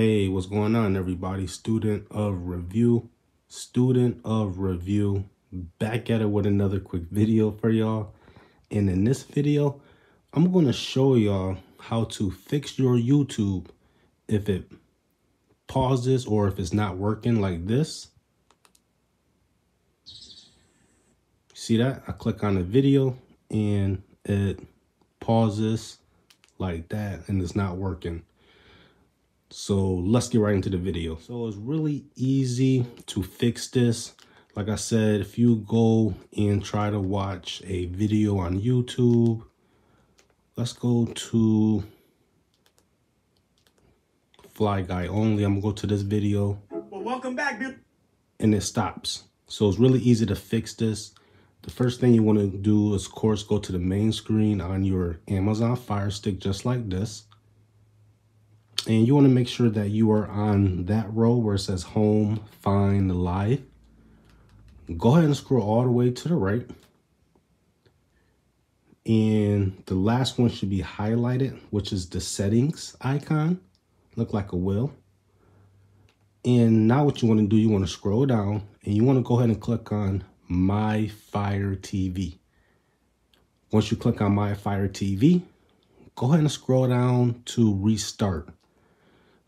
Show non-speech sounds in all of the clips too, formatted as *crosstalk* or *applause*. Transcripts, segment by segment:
Hey, what's going on, everybody? Student of review, student of review, back at it with another quick video for y'all. And in this video, I'm going to show y'all how to fix your YouTube if it pauses or if it's not working like this. See that? I click on the video and it pauses like that and it's not working. So let's get right into the video. So it's really easy to fix this. Like I said, if you go and try to watch a video on YouTube, let's go to Fly Guy Only. I'm gonna go to this video. Well, welcome back, dude. And it stops. So it's really easy to fix this. The first thing you want to do is, of course, go to the main screen on your Amazon Fire Stick, just like this. And you want to make sure that you are on that row where it says Home, Find, Live. Go ahead and scroll all the way to the right. And the last one should be highlighted, which is the settings icon. Look like a wheel. And now what you want to do, you want to scroll down and you want to go ahead and click on My Fire TV. Once you click on My Fire TV, go ahead and scroll down to restart.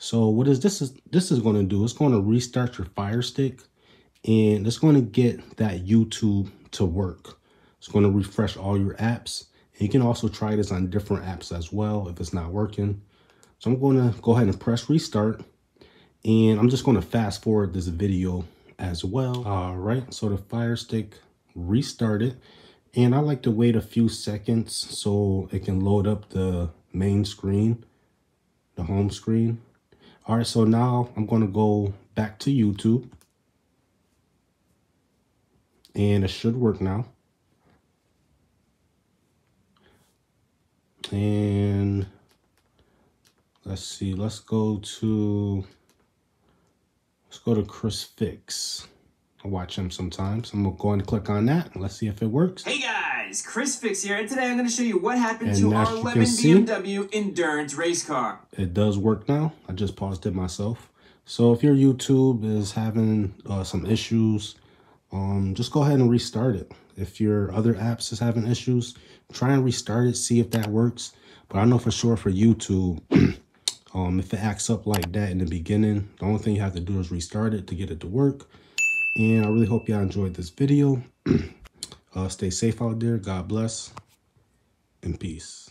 So what is this is this is going to do? It's going to restart your Fire Stick and it's going to get that YouTube to work. It's going to refresh all your apps. And you can also try this on different apps as well if it's not working. So I'm going to go ahead and press restart. And I'm just going to fast forward this video as well. All right, so the Fire Stick restarted. And I like to wait a few seconds so it can load up the main screen, the home screen. All right, so now I'm going to go back to YouTube. And it should work now. And let's see, let's go to, let's go to ChrisFix. I watch him sometimes. I'm going to click on that. Let's see if it works. Hey guys, ChrisFix here, and today I'm going to show you what happened And to our lemon BMW Endurance race car. it does work now. I just paused it myself. So if your YouTube is having uh, some issues, um, just go ahead and restart it. If your other apps is having issues, try and restart it, see if that works. But I know for sure for YouTube, *clears throat* um, if it acts up like that in the beginning, the only thing you have to do is restart it to get it to work. And I really hope y'all enjoyed this video. *clears throat* uh, stay safe out there. God bless and peace.